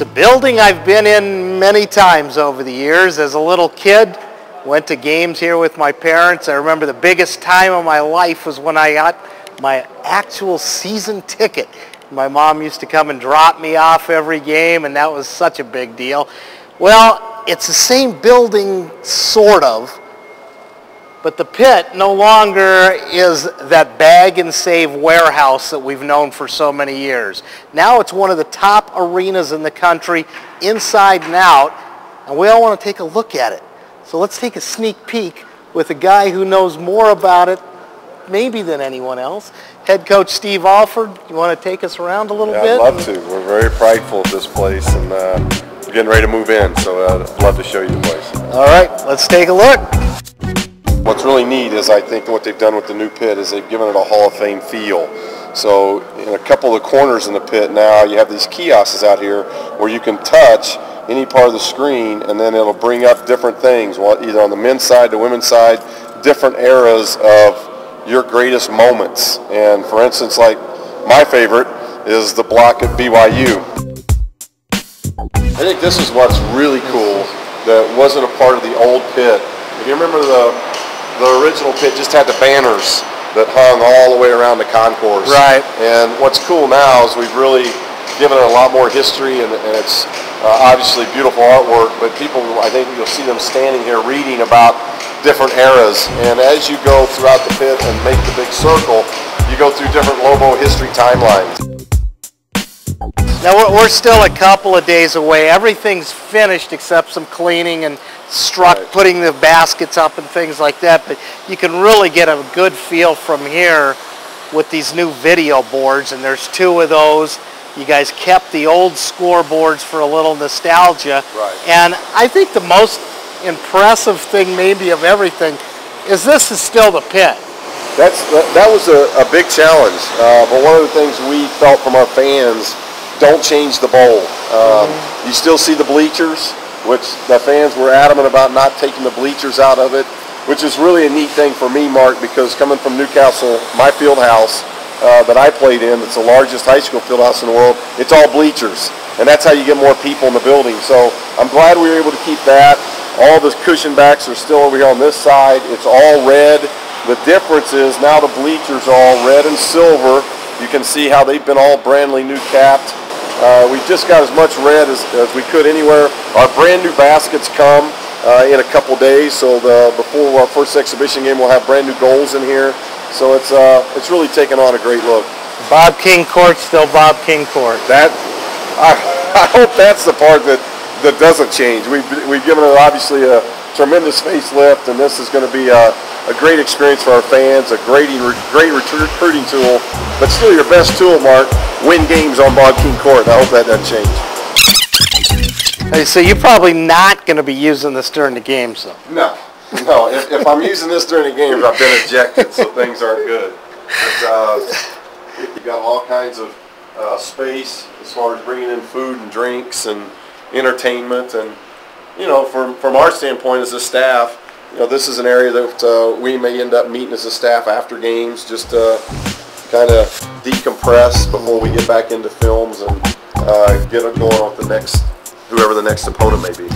It's a building I've been in many times over the years. As a little kid, went to games here with my parents. I remember the biggest time of my life was when I got my actual season ticket. My mom used to come and drop me off every game, and that was such a big deal. Well, it's the same building, sort of, but the pit no longer is that bag and save warehouse that we've known for so many years. Now it's one of the top arenas in the country, inside and out, and we all want to take a look at it. So let's take a sneak peek with a guy who knows more about it maybe than anyone else. Head coach Steve Alford, you want to take us around a little yeah, bit? I'd love to. We're very prideful of this place and uh, we're getting ready to move in, so I'd love to show you the place. All right, let's take a look. What's really neat is I think what they've done with the new pit is they've given it a Hall of Fame feel. So in a couple of the corners in the pit now, you have these kiosks out here where you can touch any part of the screen and then it'll bring up different things, either on the men's side, the women's side, different eras of your greatest moments. And for instance, like my favorite is the block at BYU. I think this is what's really cool that wasn't a part of the old pit. If you remember the, the original pit just had the banners that hung all the way around the concourse. Right. And what's cool now is we've really given it a lot more history and, and it's uh, obviously beautiful artwork, but people, I think you'll see them standing here reading about different eras. And as you go throughout the pit and make the big circle, you go through different Lobo history timelines. Now we're, we're still a couple of days away. Everything's finished except some cleaning and struck, right. putting the baskets up and things like that. But you can really get a good feel from here with these new video boards, and there's two of those. You guys kept the old scoreboards for a little nostalgia. Right. And I think the most impressive thing maybe of everything is this is still the pit. That's that was a, a big challenge, uh, but one of the things we felt from our fans, don't change the bowl. Um, mm-hmm. You still see the bleachers, which the fans were adamant about not taking the bleachers out of it, which is really a neat thing for me, Mark, because coming from New Castle, my field house uh, that I played in, it's the largest high school field house in the world, it's all bleachers. And that's how you get more people in the building. So I'm glad we were able to keep that. All the cushion backs are still over here on this side. It's all red. The difference is now the bleachers are all red and silver. You can see how they've been all brandly new capped. Uh, we just got as much red as, as we could anywhere. Our brand new baskets come uh, in a couple days. So the, before our first exhibition game, we'll have brand new goals in here. So it's uh, it's really taken on a great look. Bob King Court still Bob King Court. That I, I hope that's the part that that doesn't change. We've, we've given it obviously a tremendous facelift, and this is going to be a, a great experience for our fans, a great, great recruiting tool, but still your best tool, Mark, win games on Bob King Court. I hope that doesn't change. Hey, so you're probably not going to be using this during the games, though. No, no. If, if I'm using this during the games, I've been ejected, so things aren't good. But, uh, you got all kinds of uh, space as far as bringing in food and drinks and entertainment and you know from from our standpoint as a staff you know this is an area that uh, we may end up meeting as a staff after games just to kind of decompress before we get back into films and uh, get going on the next whoever the next opponent may be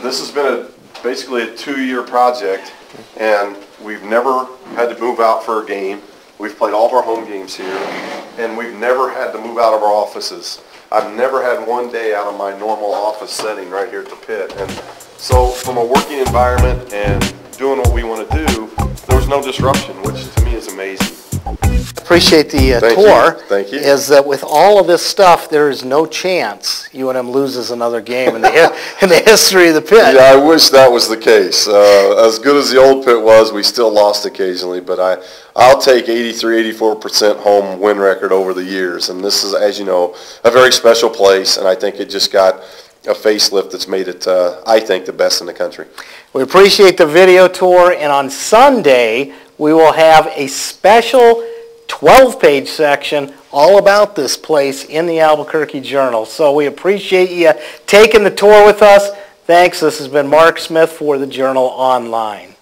this has been a basically a two-year project and we've never had to move out for a game we've played all of our home games here and we've never had to move out of our offices I've never had one day out of my normal office setting right here at the pit. And so from a working environment and doing what we want to do, there was no disruption, which to me is amazing. Appreciate the uh, Thank tour. You. Thank you. Is that with all of this stuff, there is no chance UNM loses another game in the in the history of the pit. Yeah, I wish that was the case. Uh, as good as the old pit was, we still lost occasionally, but I I'll take 83, 84% home win record over the years, and this is, as you know, a very special place, and I think it just got a facelift that's made it, uh, I think, the best in the country. We appreciate the video tour, and on Sunday we will have a special 12-page section all about this place in the Albuquerque Journal. So we appreciate you taking the tour with us. Thanks. This has been Mark Smith for the Journal Online.